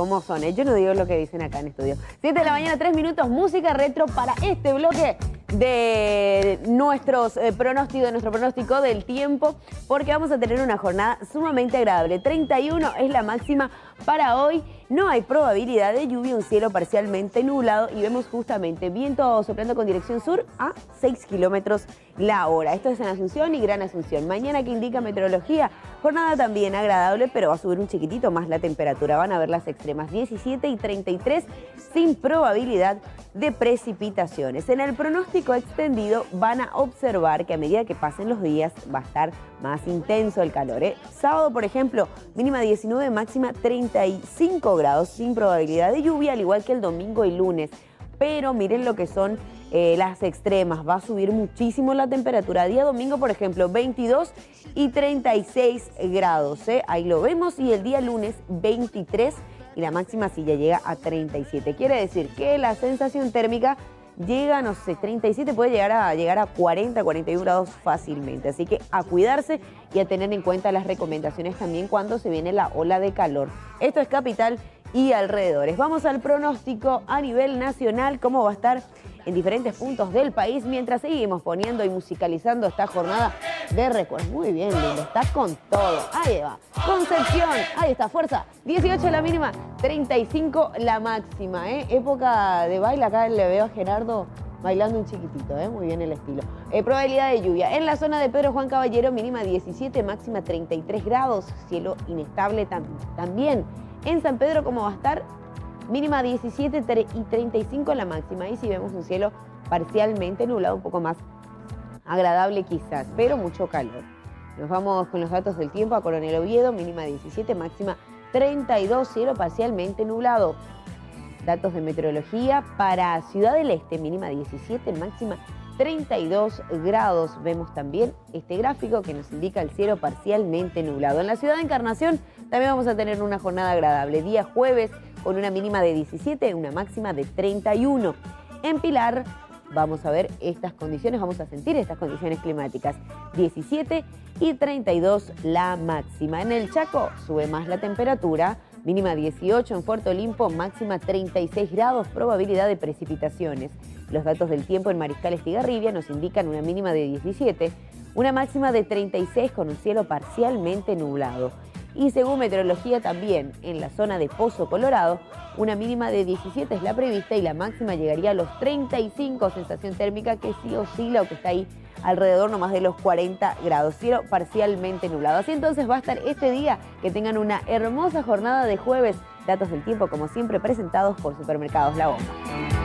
cómo son. ¿eh? Yo no digo lo que dicen acá en estudio. 7 de la mañana, 3 minutos, música retro para este bloque de nuestros eh, pronósticos, de nuestro pronóstico del tiempo, porque vamos a tener una jornada sumamente agradable. 31 es la máxima para hoy. No hay probabilidad de lluvia, un cielo parcialmente nublado y vemos justamente viento soplando con dirección sur a 6 kilómetros la hora. Esto es en Asunción y Gran Asunción. Mañana que indica meteorología, jornada también agradable, pero va a subir un chiquitito más la temperatura. Van a ver las extremas 17 y 33 sin probabilidad de precipitaciones. En el pronóstico extendido van a observar que a medida que pasen los días va a estar más intenso el calor. ¿eh? Sábado, por ejemplo, mínima 19, máxima 35 grados sin probabilidad de lluvia, al igual que el domingo y lunes. Pero miren lo que son eh, las extremas. Va a subir muchísimo la temperatura. Día domingo, por ejemplo, 22 y 36 grados. ¿eh? Ahí lo vemos. Y el día lunes, 23 y la máxima sí ya llega a 37. Quiere decir que la sensación térmica llega, no sé, 37, puede llegar a, llegar a 40, 41 grados fácilmente. Así que a cuidarse y a tener en cuenta las recomendaciones también cuando se viene la ola de calor. Esto es Capital y alrededores. Vamos al pronóstico a nivel nacional, cómo va a estar en diferentes puntos del país mientras seguimos poniendo y musicalizando esta jornada de recuerdos. Muy bien, lindo, está con todo. Ahí va. Concepción, ahí está, fuerza. 18 la mínima, 35 la máxima. ¿eh? Época de baile, acá le veo a Gerardo bailando un chiquitito, ¿eh? muy bien el estilo. Eh, probabilidad de lluvia. En la zona de Pedro Juan Caballero, mínima 17, máxima 33 grados. Cielo inestable también. En San Pedro, ¿cómo va a estar? Mínima 17 y 35 la máxima. Y si vemos un cielo parcialmente nublado, un poco más agradable quizás, pero mucho calor. Nos vamos con los datos del tiempo a Coronel Oviedo, mínima 17, máxima 32, cielo parcialmente nublado. Datos de meteorología para Ciudad del Este, mínima 17, máxima 32 grados. Vemos también este gráfico que nos indica el cielo parcialmente nublado. En la ciudad de Encarnación también vamos a tener una jornada agradable. Día jueves con una mínima de 17, una máxima de 31. En Pilar vamos a ver estas condiciones, vamos a sentir estas condiciones climáticas. 17 y 32 la máxima. En el Chaco sube más la temperatura, mínima 18 en Puerto Olimpo, máxima 36 grados, probabilidad de precipitaciones. Los datos del tiempo en Mariscal Estigarribia nos indican una mínima de 17, una máxima de 36 con un cielo parcialmente nublado. Y según meteorología también, en la zona de Pozo Colorado, una mínima de 17 es la prevista y la máxima llegaría a los 35, sensación térmica que sí oscila o que está ahí alrededor nomás de los 40 grados, cielo parcialmente nublado. Así entonces va a estar este día, que tengan una hermosa jornada de jueves. Datos del tiempo como siempre presentados por Supermercados La Bomba.